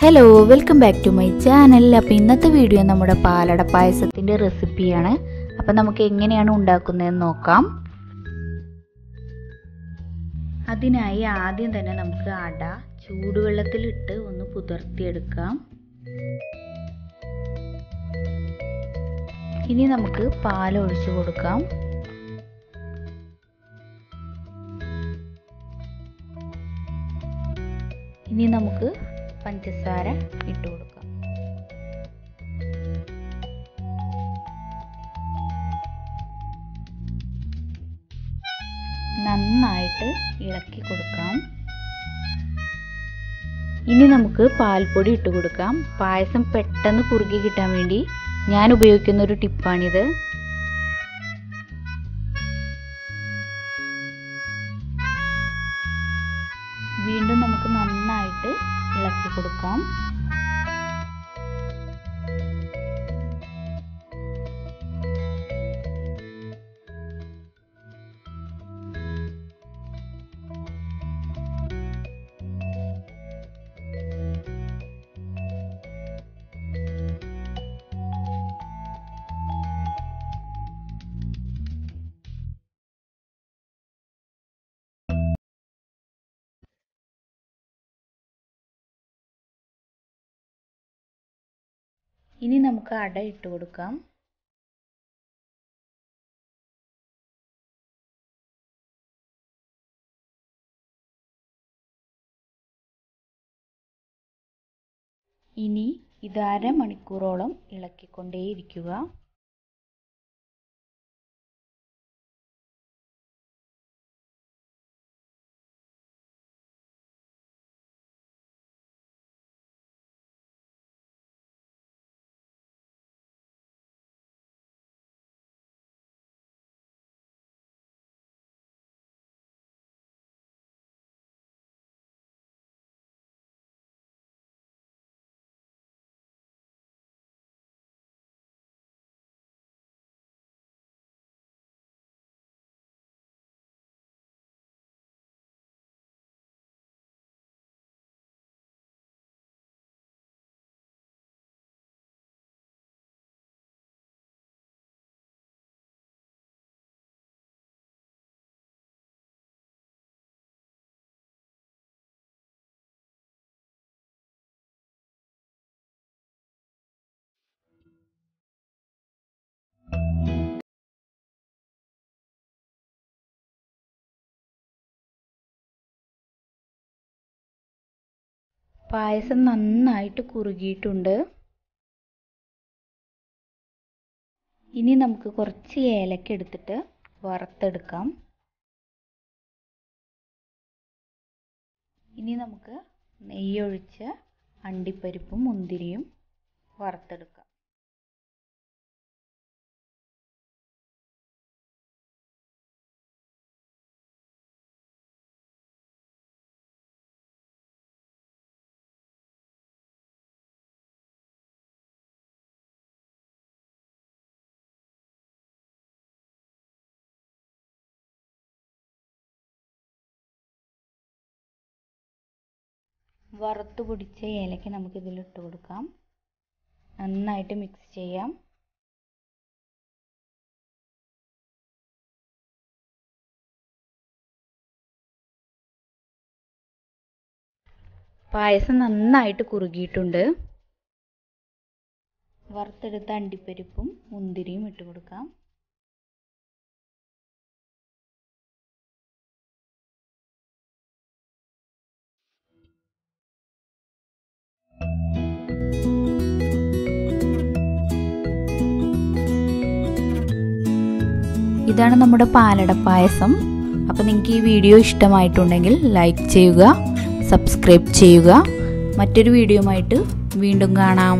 Hello welcome back to my channel അപ്പോൾ ഇന്നത്തെ video നമ്മുടെ പാലട പായസത്തിന്റെ റെസിപ്പിയാണ് അപ്പോൾ നമുക്ക് എങ്ങനെയാണ് ഉണ്ടാക്കുന്നതെന്ന് നോക്കാം. അതിനായി ആദ്യം തന്നെ നമുക്ക് അട ചൂടുവെള്ളത്തിലിട്ട് ഒന്ന് പുതർത്തിയെടുക്കാം. ഇനി നമുക്ക് പാൽ ഒഴിച്ചു കൊടുക്കാം. ഇനി നമുക്ക് പഞ്ചസാര ഇട്ടു കൊടുക്കാം. നന്നായിട്ട് ഇളക്കി കൊടുക്കാം. ഇനി നമുക്ക് പാൽപ്പൊടി ഇട്ട് കൊടുക്കാം. പായസം പെട്ടെന്ന് കുറുകി കിട്ടാൻ വേണ്ടി ഞാൻ ഉപയോഗിക്കുന്ന ഒരു ടിപ്പാണിത്. ഇളക്കി ഇനി നമുക്ക് അട ഇട്ട് കൊടുക്കാം. ഇനി ഇത് അരമണിക്കൂറോളം ഇളക്കിക്കൊണ്ടേയിരിക്കുക. പായസം നന്നായിട്ട് കുറുകിയിട്ടുണ്ട്. ഇനി നമുക്ക് കുറച്ച് ഏലക്ക എടുത്തിട്ട് വറുത്തെടുക്കാം. ഇനി നമുക്ക് നെയ്യൊഴിച്ച് അണ്ടിപ്പരിപ്പും മുന്തിരിയും വറുത്തെടുക്കാം. വറുത്ത് പൊടിച്ച ഏലക്ക നമുക്ക് ഇതിൽ ഇട്ട് കൊടുക്കാം. നന്നായിട്ട് മിക്സ് ചെയ്യാം. പായസം നന്നായിട്ട് കുറുകിയിട്ടുണ്ട്. വറുത്തെടുത്ത അണ്ടിപ്പരിപ്പും മുന്തിരിയും ഇട്ട് കൊടുക്കാം. ഇതാണ് നമ്മുടെ പാലട പായസം. അപ്പോൾ നിങ്ങൾക്ക് ഈ വീഡിയോ ഇഷ്ടമായിട്ടുണ്ടെങ്കിൽ ലൈക്ക് ചെയ്യുക സബ്സ്ക്രൈബ് ചെയ്യുക. മറ്റൊരു വീഡിയോയുമായിട്ട് വീണ്ടും കാണാം.